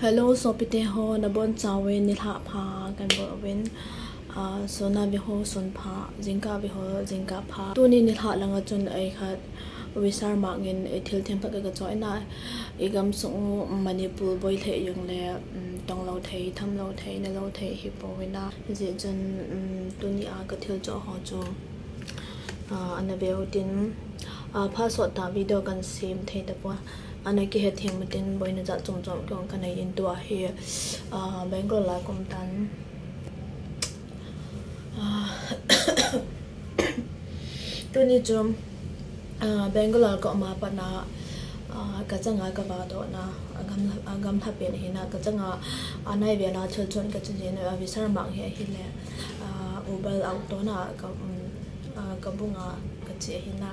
hello so pite ho na bon chawe ni tha pha kan bo wen. Ah, a so na bi ho son pha jingka bi ho jingka pha. Tu ni ni tha langa chun ai khat wisar ma ngin e thil them tak ka choi na. E gam so manipul boy the yung le um, tong lo thei tham lo thei na lo thei hi po we na. Je jan um, tu ni a ka thil cho ho cho a ah, na be ho tin. Pha so ta video kan sim the ta po anh ki he thiam tin boi na za chom chom kong kan ai in tua he a bangalore la kom tan tu ni chom bangalore ko ma pa na ka changa ka ba do na agam agam tha pen hi na ka changa anai ve na chol chon ka chen na vi sar mang he hi le ubal auto na ka ka bunga ka che hi na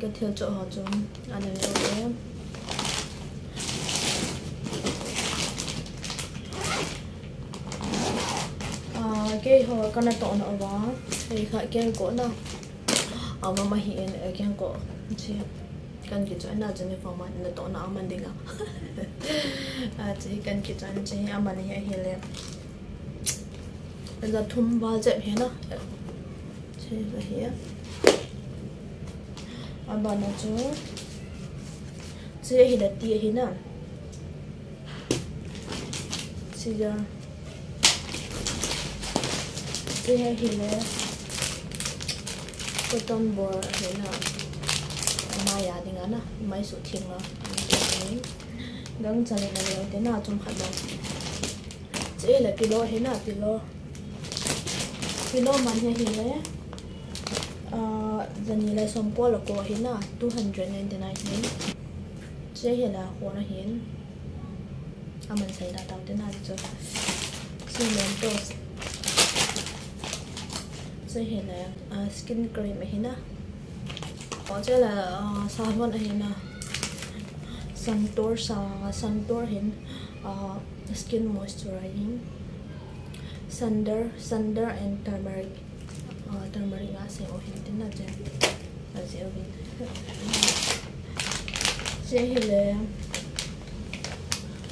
cái thiếu chỗ họ chúng anh em à cái hồi con này tổn ở đó thì khởi cái cổ nào ở mà mà hiện ở cái cổ chị cần cái chỗ nào cho nên phòng mà nó tổn nào mình đi ngọc à chỉ cần cái chỗ chị em mình hiện hiện lên bây giờ thum vào dẹp hết nó chị là hiện aba na chu chi hi da ti hi na chi ja chi hi hi le cotton bor hi na ma ya ding ana mai su thing la gang chale na le te na chum khat ba chi le nào hi na kilo kilo man hi hi le Ờ, zani xong qua là la ko à? là 299 chế hiện là la nó na à mình sẽ đặt tau te na cho si men to che he là à, skin cream hina à? có chế là ờ, sa von hina Santor sa Santor hin ờ, skin moisturizing Sunder Sunder and turmeric turmeric nga se o hin tin là je a se o bin se hele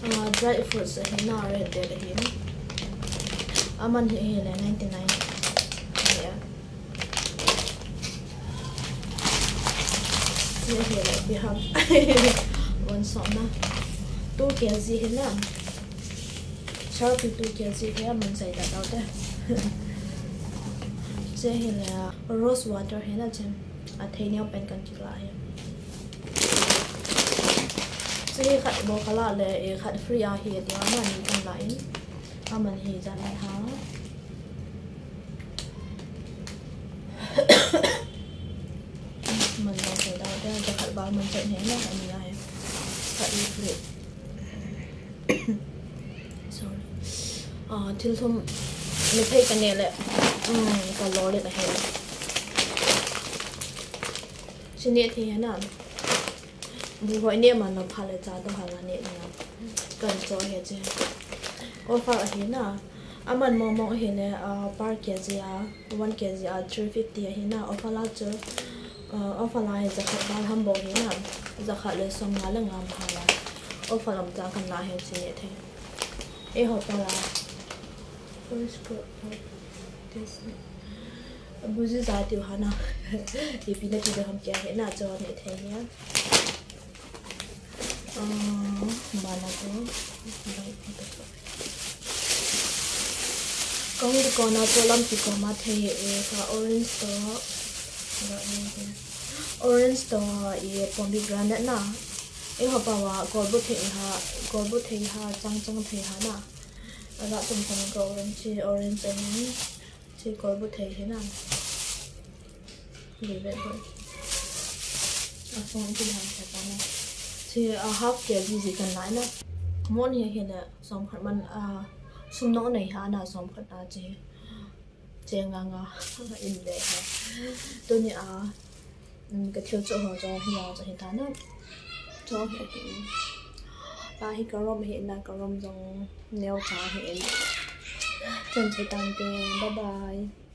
a dry fruits nào rồi na là de de hin aman he là 99 ya se hele bi ham one so na 2 kg hin na Sharpie 2 đâu thế man sai da dau de che hi la rose water he na chen a thei neo pen kan kila he che khat bo khala le e khat free a hi ti ma ni kan la in a man hi ja la ha mình lo phải đâu đó cho khát bao mình chạy nhảy nó phải nhiều hay phải đi free sorry à thiếu thông mình thấy cái này lại um cái lò này là hay xin nhẹ thì Ừ, thế nào? Bù gọi nhẹ mà nó phá lại giá đâu hả là nhẹ nào cần cho hết chứ. Có phải là thế à mình mong mong thế này à ba kg à? One kg à? Three fifty thế nào? Offer ờ, là chứ. Offer là giá khát bao hâm bò thế nào? Giá khát lấy xong ngã là ngàm hà là offer làm giá cần là hết chứ nhẹ thế. Ấy họ bảo là. First group buzi za tiu hana e pina ti ham kya he na cho ne the ya mana ko kong di ko na ko lam ti ko ma the e ka orange to orange to e pomegranate na e ho pa wa ko bu the ha ko bu the ha chang chang the ha na ada tum tum ko orange orange ani thì có một thể thế nào? Để vậy thôi. À xong thì làm sẽ có này thì à học kiểu gì gì cần lại nữa muốn hiện hiện là xong khẩn mình à xung nó này hả? Nào xong khẩn à chỉ chỉ ngang ngang in lệ ha tôi nhớ à ừ, cái thiếu chỗ họ cho hiện cho hiện tại nữa cho hiện hiện à hiện cái rom hiện là cái rom trong neo trả hiện 正值当兵拜拜。